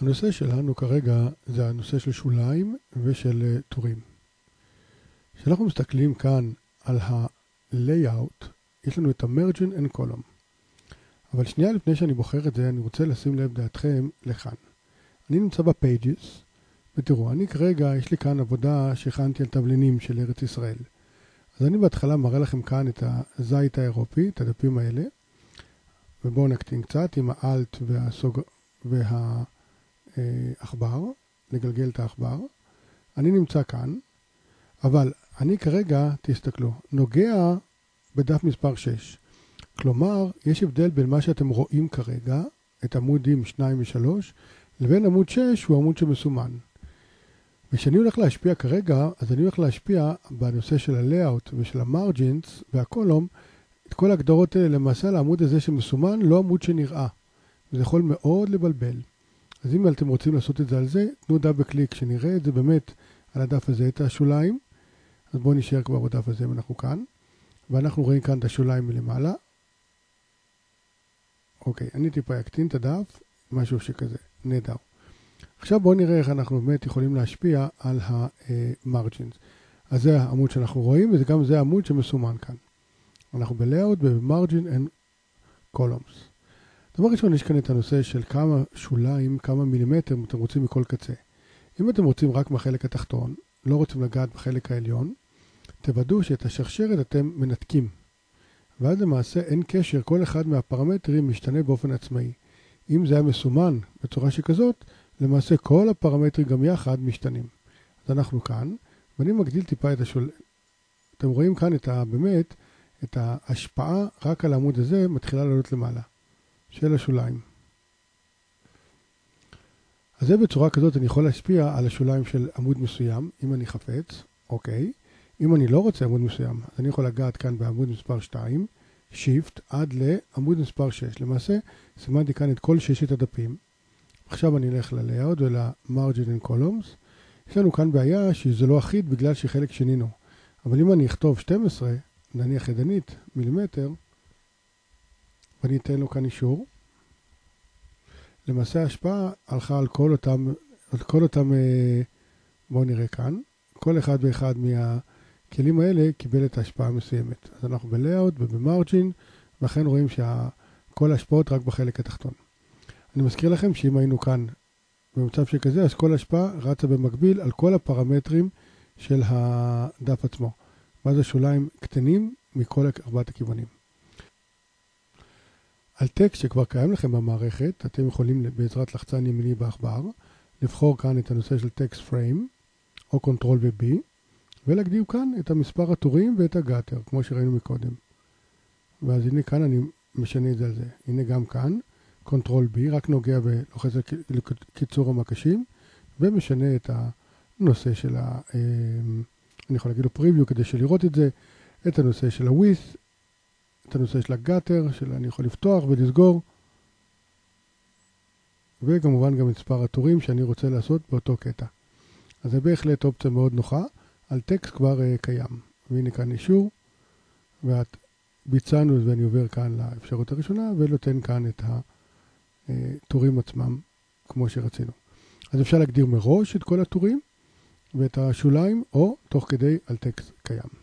הנושא שלנו כרגע זה הנושא של שוליים ושל אה, טורים. כשאנחנו מסתכלים כאן על ה-layout, יש לנו את ה-margin and column. אבל שנייה לפני שאני בוחר את זה, אני רוצה לשים לב דעתכם לכאן. אני נמצא ב-pages, ותראו, אני כרגע, יש לי כאן עבודה שהכנתי על תבלינים של ארץ ישראל. אז אני בהתחלה מראה לכם כאן את הזית האירופי, את הדפים האלה, ובואו נקטין קצת עם האלט והסוג... וה... עכבר, לגלגל את העכבר. אני נמצא כאן, אבל אני כרגע, תסתכלו, נוגע בדף מספר 6. כלומר, יש הבדל בין מה שאתם רואים כרגע, את עמודים 2 ו-3, לבין עמוד 6 הוא עמוד שמסומן. וכשאני הולך להשפיע כרגע, אז אני הולך להשפיע בנושא של ה-layout ושל ה-margins והקולום, את כל ההגדרות האלה למעשה על העמוד הזה שמסומן, לא עמוד שנראה. זה יכול מאוד לבלבל. אז אם אתם רוצים לעשות את זה על זה, תנו דאבל קליק, שנראה את זה באמת על הדף הזה, את השוליים. אז בואו נשאר כבר בדף הזה אם אנחנו כאן. ואנחנו רואים כאן את השוליים מלמעלה. אוקיי, אני טיפה אקטין את הדף, משהו שכזה, נהדר. עכשיו בואו נראה איך אנחנו באמת יכולים להשפיע על ה-margins. אז זה העמוד שאנחנו רואים, וגם זה העמוד שמסומן כאן. אנחנו ב-layout וב-margin and columns. דבר ראשון, יש כאן את הנושא של כמה שוליים, כמה מילימטר אתם רוצים מכל קצה. אם אתם רוצים רק מהחלק התחתון, לא רוצים לגעת בחלק העליון, תוודאו שאת השרשרת אתם מנתקים. ואז למעשה אין קשר, כל אחד מהפרמטרים משתנה באופן עצמאי. אם זה היה מסומן בצורה שכזאת, למעשה כל הפרמטרים גם יחד משתנים. אז אנחנו כאן, ואני מגדיל טיפה את השול... אתם רואים כאן את ה... באמת, את ההשפעה רק על העמוד הזה מתחילה לעלות למעלה. של השוליים. אז זה בצורה כזאת אני יכול להשפיע על השוליים של עמוד מסוים, אם אני חפץ, אוקיי. אם אני לא רוצה עמוד מסוים, אז אני יכול לגעת כאן בעמוד מספר 2, Shift, עד לעמוד מספר 6. למעשה, סימנתי כאן את כל ששת הדפים. עכשיו אני אלך ל-Layout ול-Margin and Columns. יש לנו כאן בעיה שזה לא אחיד בגלל שחלק שינינו. אבל אם אני אכתוב 12, נניח ידנית, מילימטר, ואני אתן לו כאן אישור. למעשה ההשפעה הלכה על כל אותם, על כל אותם, אה, בואו נראה כאן, כל אחד ואחד מהכלים האלה קיבל את ההשפעה המסוימת. אז אנחנו ב-layout וב-margin, ואכן רואים שכל ההשפעות רק בחלק התחתון. אני מזכיר לכם שאם היינו כאן במצב שכזה, אז כל השפעה רצה במקביל על כל הפרמטרים של הדף עצמו. ואז השוליים קטנים מכל ארבעת הכיוונים. על טקסט שכבר קיים לכם במערכת, אתם יכולים בעזרת לחצן ימיני בעכבר, לבחור כאן את הנושא של text frame, או control ו-B, ולהגדיר כאן את המספר הטורים ואת ה gutter, כמו שראינו מקודם. ואז הנה כאן אני משנה את זה על זה. הנה גם כאן, control B, רק נוגע ולוחץ על קיצור המקשים, ומשנה את הנושא של ה... אמ, אני יכול להגיד לו preview כדי שלראות את זה, את הנושא של ה-width, את הנושא של ה gutter, של אני יכול לפתוח ולסגור, וכמובן גם מספר הטורים שאני רוצה לעשות באותו קטע. אז זה בהחלט אופציה מאוד נוחה, על טקסט כבר uh, קיים. והנה כאן אישור, ואת ביצענו ואני עובר כאן לאפשרות הראשונה, ונותן כאן את הטורים עצמם כמו שרצינו. אז אפשר להגדיר מראש את כל הטורים ואת השוליים, או תוך כדי על טקסט קיים.